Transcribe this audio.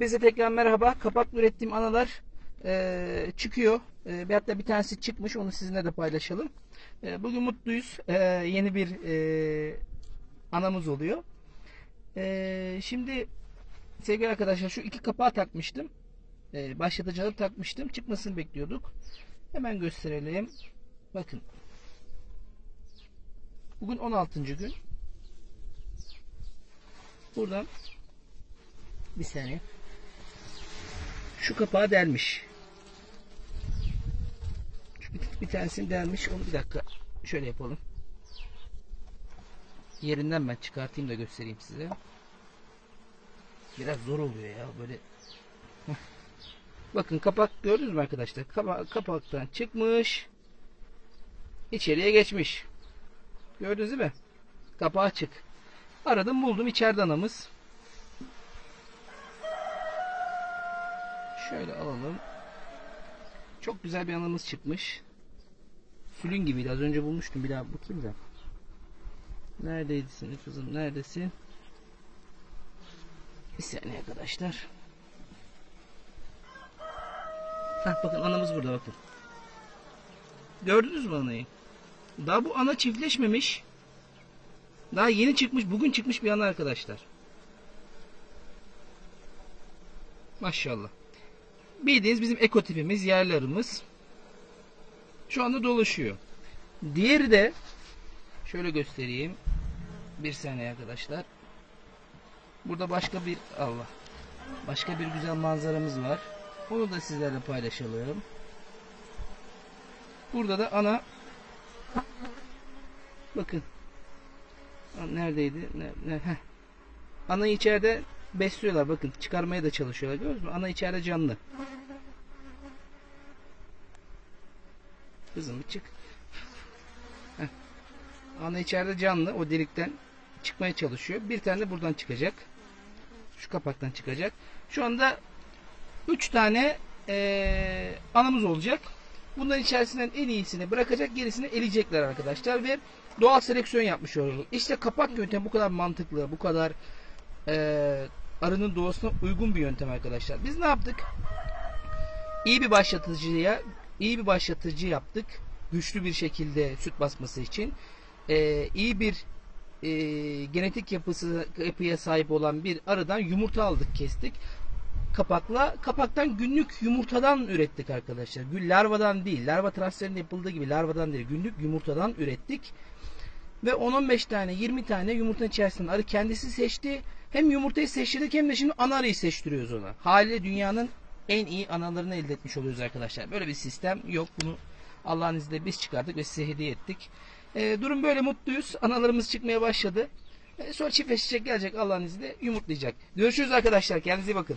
Bize tekrar merhaba. Kapaklı ürettiğim analar e, çıkıyor. E, ve hatta bir tanesi çıkmış. Onu sizinle de paylaşalım. E, bugün mutluyuz. E, yeni bir e, anamız oluyor. E, şimdi sevgili arkadaşlar şu iki kapağı takmıştım. E, başlatıcıları takmıştım. Çıkmasını bekliyorduk. Hemen gösterelim. Bakın. Bugün 16. gün. Buradan bir saniye. Şu kapağı delmiş. Şu bir, bir tanesini delmiş. Onu bir dakika şöyle yapalım. Yerinden ben çıkartayım da göstereyim size. Biraz zor oluyor ya böyle. Bakın kapak gördünüz mü arkadaşlar? Kapa kapaktan çıkmış. İçeriye geçmiş. Gördünüz mi? Kapağı açık. Aradım buldum içeride anamız. Şöyle alalım. Çok güzel bir anamız çıkmış. Sülün gibiydi. Az önce bulmuştum. Bir daha bakayım da. Neredeydisin kızım? Neredesin? Bir saniye arkadaşlar. Hah bakın anamız burada bakın. Gördünüz mü anayı? Daha bu ana çiftleşmemiş. Daha yeni çıkmış. Bugün çıkmış bir ana arkadaşlar. Maşallah. Bildiğiniz bizim ekotipimiz, yerlerimiz şu anda dolaşıyor. Diğeri de şöyle göstereyim. Bir saniye arkadaşlar. Burada başka bir Allah. Başka bir güzel manzaramız var. Onu da sizlerle paylaşalım. Burada da ana bakın neredeydi? Ne, ne, heh. Anayı içeride besliyorlar. Bakın çıkarmaya da çalışıyorlar. Gördünüz mü? Ana içeride canlı. Kızım çık. Heh. Ana içeride canlı. O delikten çıkmaya çalışıyor. Bir tane de buradan çıkacak. Şu kapaktan çıkacak. Şu anda 3 tane ee, anamız olacak. Bunların içerisinden en iyisini bırakacak, gerisini eleyecekler arkadaşlar ve doğal seleksiyon yapmış oluruz. İşte kapak yöntemi bu kadar mantıklı, bu kadar e, arının doğasına uygun bir yöntem arkadaşlar. Biz ne yaptık? İyi bir başlatıcıya, iyi bir başlatıcı yaptık. Güçlü bir şekilde süt basması için. E, iyi bir e, genetik yapısı yapıya sahip olan bir arıdan yumurta aldık, kestik kapakla kapaktan günlük yumurtadan ürettik arkadaşlar. Gül larvadan değil. Larva transferinde yapıldığı gibi larvadan değil. Günlük yumurtadan ürettik. Ve 10-15 tane 20 tane yumurtanın içerisinden arı kendisi seçti. Hem yumurtayı seçtirdik hem de şimdi ana arıyı seçtiriyoruz ona. Haliyle dünyanın en iyi analarını elde etmiş oluyoruz arkadaşlar. Böyle bir sistem yok. Bunu Allah'ın izniyle biz çıkardık ve size hediye ettik. E, durum böyle mutluyuz. Analarımız çıkmaya başladı. E, sonra çiftleşecek gelecek Allah'ın izniyle yumurtlayacak. Görüşürüz arkadaşlar. Kendinize iyi bakın.